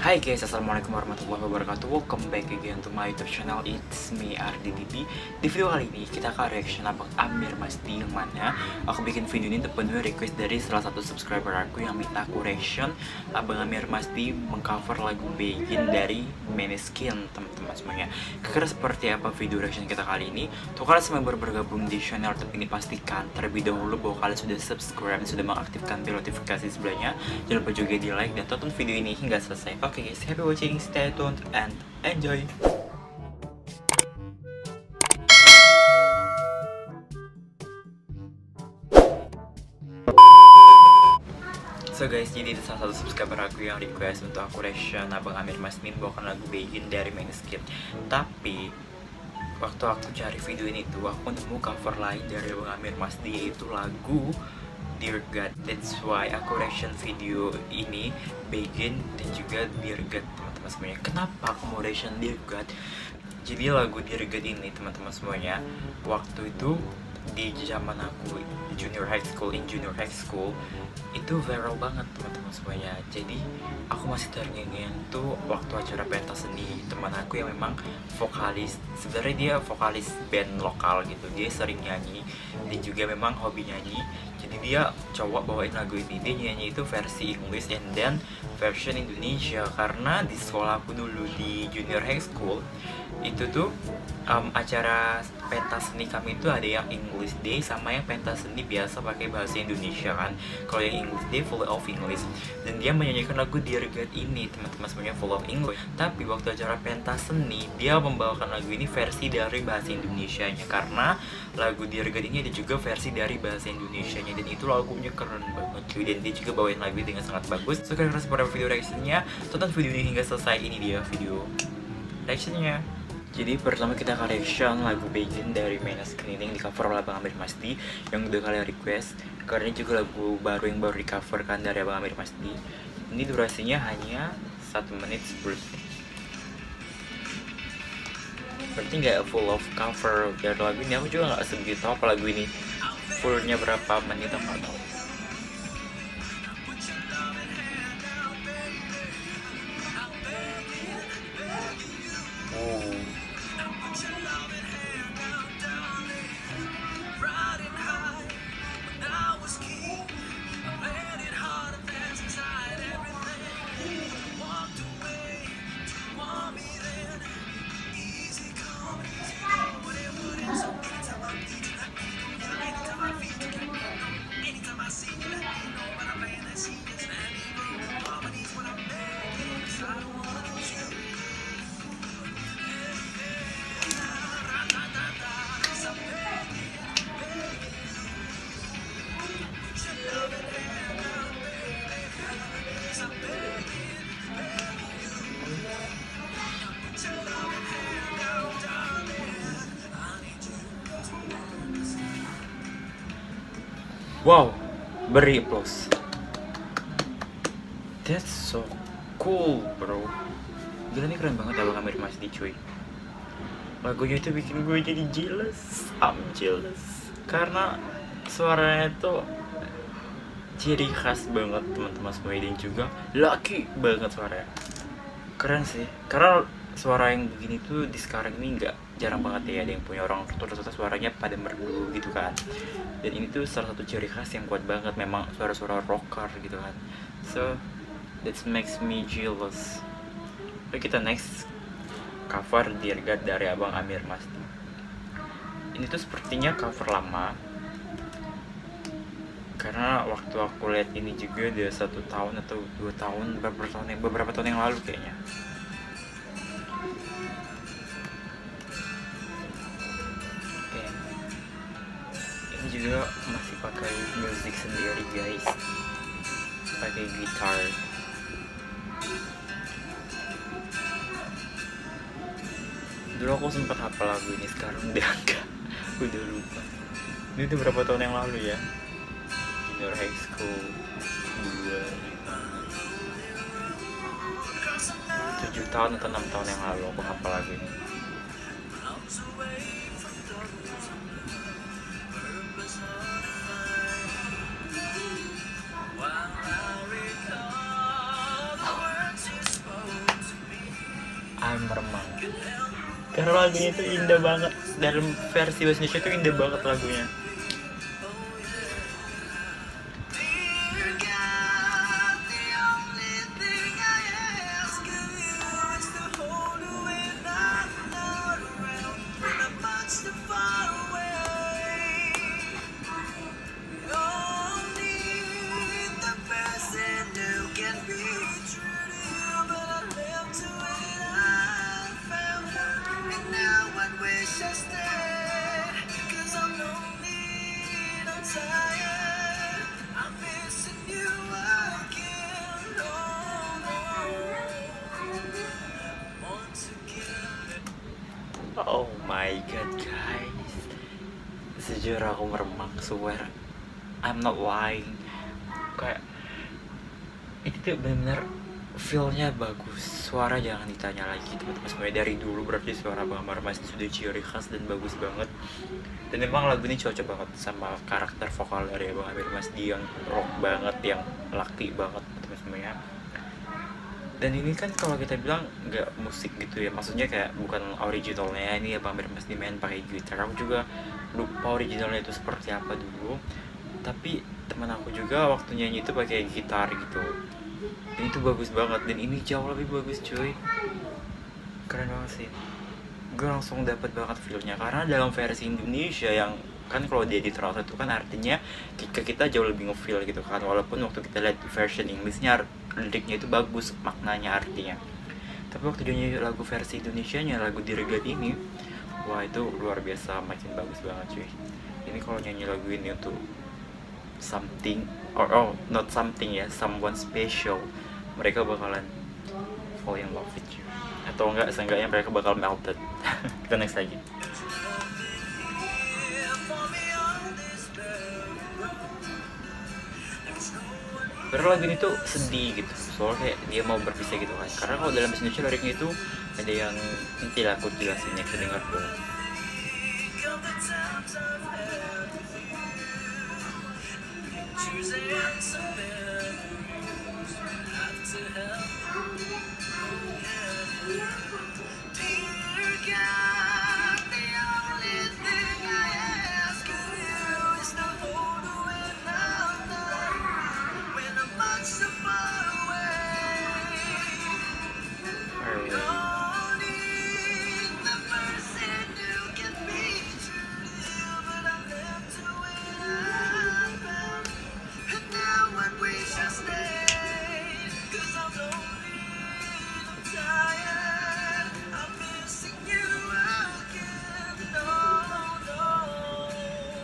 Hai guys, Assalamualaikum warahmatullahi wabarakatuh. Welcome back again to my YouTube channel. It's me, RDDB Di video kali ini, kita akan reaction Abang Amir Masdi Yang mana aku bikin video ini terpenuhi request dari salah satu subscriber aku Yang minta aku reaction. Abang Amir Masdi mengcover lagu Begin dari Maneskin Teman-teman semuanya Kira seperti apa video reaction kita kali ini? Tuh kalian semua baru bergabung di channel YouTube ini Pastikan terlebih dahulu bahwa kalian sudah subscribe sudah mengaktifkan notifikasi sebelahnya. Jangan lupa juga di like dan tonton video ini hingga selesai okay guys, happy watching, stay tuned, and enjoy! So guys, jadi itu salah satu subscriber aku yang request untuk aku reaction Abang Amir Masnin bawakan lagu Begin dari Maneskin Tapi, waktu aku cari video ini tuh, aku nemu cover lain dari Abang Amir Masdi yaitu lagu Dear God That's why aku reaction video ini Begin dan juga Dear God teman-teman semuanya Kenapa aku mau reaction Dear God? Jadi lagu Dear God ini teman-teman semuanya Waktu itu di zaman aku junior high school in junior high school itu viral banget teman-teman semuanya. Jadi aku masih terngiang tuh waktu acara pentas seni teman aku yang memang vokalis sebenarnya dia vokalis band lokal gitu. Dia sering nyanyi dan juga memang hobi nyanyi. Jadi dia coba bawain lagu ini dia nyanyi itu versi English and then version Indonesia. Karena di sekolah aku dulu di junior high school itu tuh um, acara pentas seni kami itu ada yang English Day sama yang pentas seni biasa pakai bahasa Indonesia kan. Kalau yang English Day full of English. Dan dia menyanyikan lagu Dear God ini teman-teman semuanya full of English. Tapi waktu acara pentas seni dia membawakan lagu ini versi dari bahasa Indonesia nya karena lagu Dear God ini ada juga versi dari bahasa Indonesia nya dan itu lagunya keren banget cuy. Dan dia juga bawain lagu dengan sangat bagus. So kalian pada video reactionnya tonton video ini hingga selesai. Ini dia video reactionnya jadi pertama kita akan reaction lagu Begin dari Menas Cleaning di cover oleh Abang Amir Masdi yang udah kalian request. Karena ini juga lagu baru yang baru di cover kan dari Abang Amir Masdi. Ini durasinya hanya 1 menit 10 detik. Berarti nggak full of cover dari lagu ini aku juga nggak sebegitu apa lagu ini fullnya berapa menit aku nggak Wow, beri plus. That's so cool, bro. Gila nih keren banget Abang Amir Masdi cuy. Lagunya itu bikin gue jadi jealous. I'm jealous. Karena suaranya itu ciri khas banget teman-teman semua dan juga laki banget suaranya. Keren sih. Karena suara yang begini tuh di sekarang ini nggak jarang banget ya ada yang punya orang rata-rata suaranya pada merdu gitu kan. Dan ini tuh salah satu ciri khas yang kuat banget memang suara-suara rocker gitu kan. So that makes me jealous. Oke kita next. Cover Dear God dari Abang Amir Masdi. Ini tuh sepertinya cover lama. Karena waktu aku lihat ini juga dia satu tahun atau dua tahun beberapa tahun yang beberapa tahun yang lalu kayaknya juga masih pakai musik sendiri guys. Pakai gitar. Dulu aku sempat hafal lagu ini sekarang udah enggak. Udah lupa. Ini tuh berapa tahun yang lalu ya? Junior high school dua tujuh tahun atau enam tahun yang lalu aku hafal lagu ini karena lagunya itu indah banget. Dalam versi bahasa Indonesia itu indah banget lagunya Sejujurnya aku meremang swear. I'm not lying. Kayak Itu tuh bener-bener Feel-nya bagus. Suara jangan ditanya lagi teman-teman semuanya. Dari dulu berarti suara Bang Marmas sudah ciri khas dan bagus banget. Dan memang lagu ini cocok banget sama karakter vokal dari Bang Amir Mas Di yang rock banget, yang laki banget teman-teman semuanya dan ini kan kalau kita bilang nggak musik gitu ya maksudnya kayak bukan originalnya ini ya Bang Mas dimain pakai gitar. Aku juga lupa originalnya itu seperti apa dulu. Tapi teman aku juga waktu nyanyi itu pakai gitar gitu. Dan itu bagus banget dan ini jauh lebih bagus cuy. Keren banget sih. Gue langsung dapat banget feelnya karena dalam versi Indonesia yang kan kalau dia di terus itu kan artinya ketika kita jauh lebih ngefeel gitu kan. Walaupun waktu kita lihat version Inggrisnya liriknya itu bagus maknanya artinya. Tapi waktu dia nyanyi lagu versi Indonesia nya lagu Diregat ini wah itu luar biasa makin bagus banget cuy. Ini kalau nyanyi lagu ini untuk something or oh not something ya someone special mereka bakalan fall in love with you. Atau enggak seenggaknya mereka bakal melted. Kita next lagi Padahal lagu ini tuh sedih gitu. Soalnya kayak dia mau berpisah gitu kan. Karena kalau dalam bahasa Indonesia liriknya itu Ada yang nanti lah aku jelasin ya Kita dengar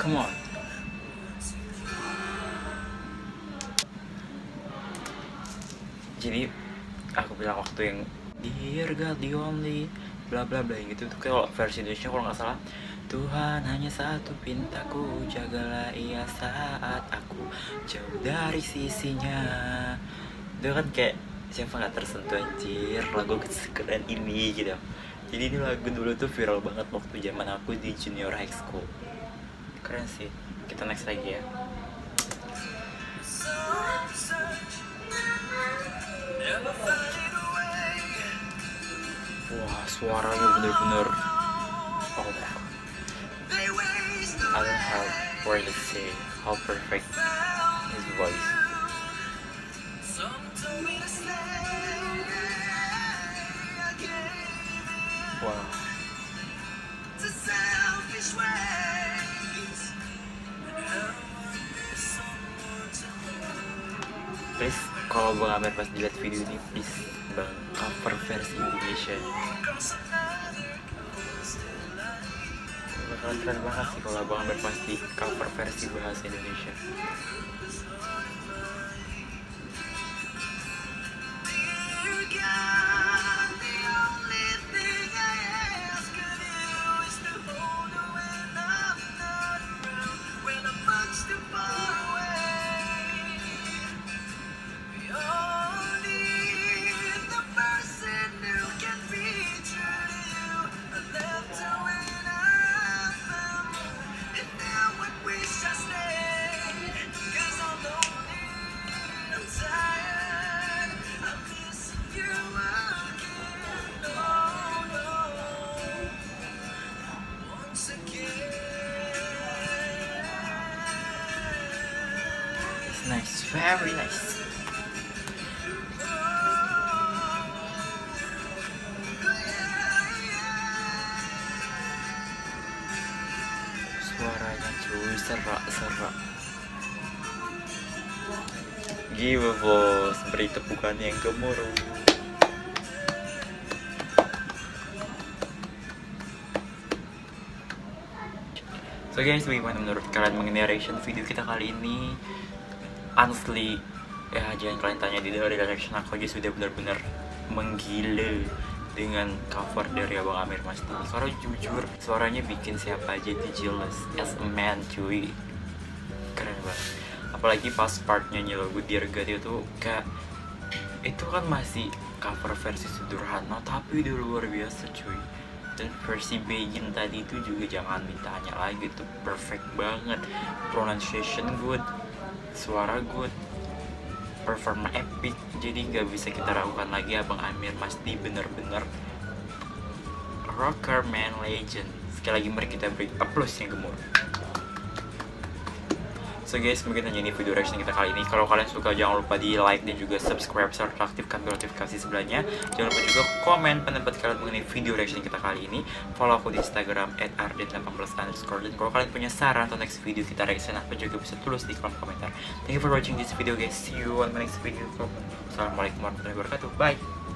Come on. Jadi aku bilang waktu yang Dear God the only bla bla bla gitu. Tuh kalau versi Indonesia kalau nggak salah Tuhan hanya satu pintaku jagalah ia saat aku jauh dari sisinya. Itu kan kayak siapa nggak tersentuh anjir lagu keren ini gitu. Jadi ini lagu dulu tuh viral banget waktu zaman aku di junior high school keren sih. Kita next lagi ya. Wah suaranya bener-bener oh I don't have word to say how perfect his voice please kalau Bang Amer pas dilihat video ini please Bang cover versi Indonesia. Bakalan keren banget sih kalau Bang pas di cover versi bahasa Indonesia very nice. Suaranya cuy serak serak. Gila bos, beri tepukan yang gemuruh. So guys, bagaimana menurut kalian mengenai reaction video kita kali ini? Honestly, ya jangan kalian tanya di dari reaction aku aja sudah benar-benar menggila dengan cover dari Abang Amir Mas ini Karena jujur, suaranya bikin siapa aja itu jealous as a man cuy. Keren banget. Apalagi pas part nyanyi lagu Dear God itu kayak Itu kan masih cover versi sederhana tapi udah luar biasa cuy. Dan versi Beijing tadi itu juga jangan ditanya lagi itu perfect banget. Pronunciation good suara good performa epic jadi nggak bisa kita ragukan lagi abang Amir. Pasti bener-bener rocker man legend. Sekali lagi mari kita beri applause yang gemuruh So guys, mungkin hanya ini video reaction kita kali ini. Kalau kalian suka jangan lupa di like dan juga subscribe serta aktifkan notifikasi sebelahnya. Jangan lupa juga komen pendapat kalian mengenai video reaction kita kali ini. Follow aku di Instagram @arden18 underscore dan kalau kalian punya saran atau next video kita reaction apa juga bisa tulis di kolom komentar. Thank you for watching this video guys. See you on my next video. Assalamualaikum warahmatullahi wabarakatuh. Bye.